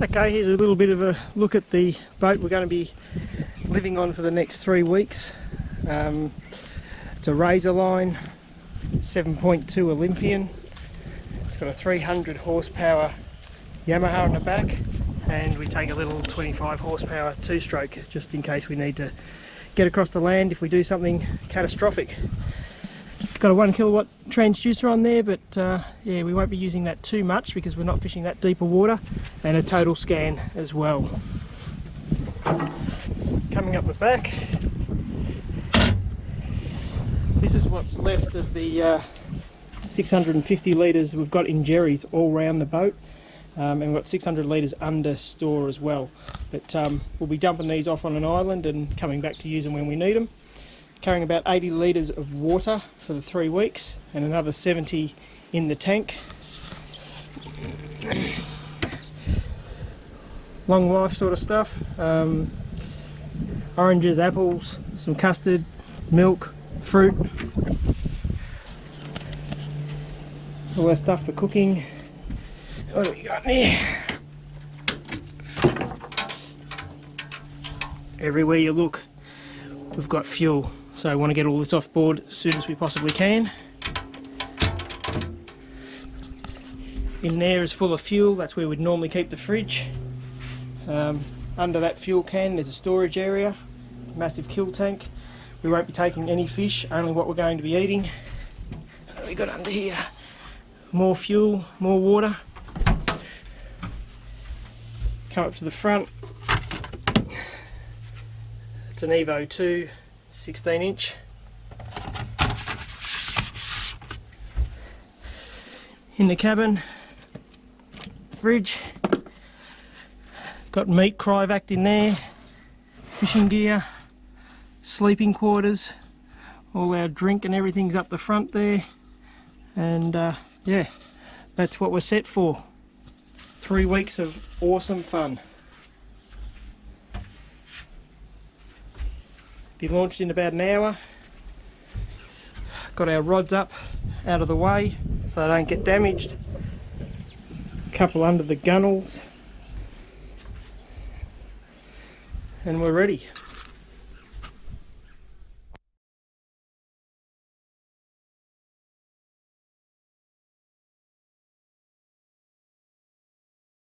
Okay, here's a little bit of a look at the boat we're going to be living on for the next three weeks. Um, it's a Razor Line 7.2 Olympian. It's got a 300 horsepower Yamaha on the back and we take a little 25 horsepower two-stroke just in case we need to get across the land if we do something catastrophic. Got a one kilowatt transducer on there, but uh, yeah, we won't be using that too much because we're not fishing that deeper water, and a total scan as well. Coming up the back, this is what's left of the uh, 650 litres we've got in jerrys all round the boat. Um, and we've got 600 litres under store as well. But um, we'll be dumping these off on an island and coming back to use them when we need them carrying about 80 litres of water for the three weeks and another 70 in the tank. Long life sort of stuff. Um, oranges, apples, some custard, milk, fruit. All that stuff for cooking. What we got here? Everywhere you look, we've got fuel. So I want to get all this off board as soon as we possibly can. In there is full of fuel, that's where we'd normally keep the fridge. Um, under that fuel can there's a storage area, massive kill tank. We won't be taking any fish, only what we're going to be eating. We got under here? More fuel, more water. Come up to the front. It's an Evo 2 16 inch. In the cabin, fridge, got meat cryovac in there, fishing gear, sleeping quarters, all our drink and everything's up the front there. And uh, yeah that's what we're set for. Three weeks of awesome fun be launched in about an hour. Got our rods up out of the way so they don't get damaged. A couple under the gunnels. And we're ready.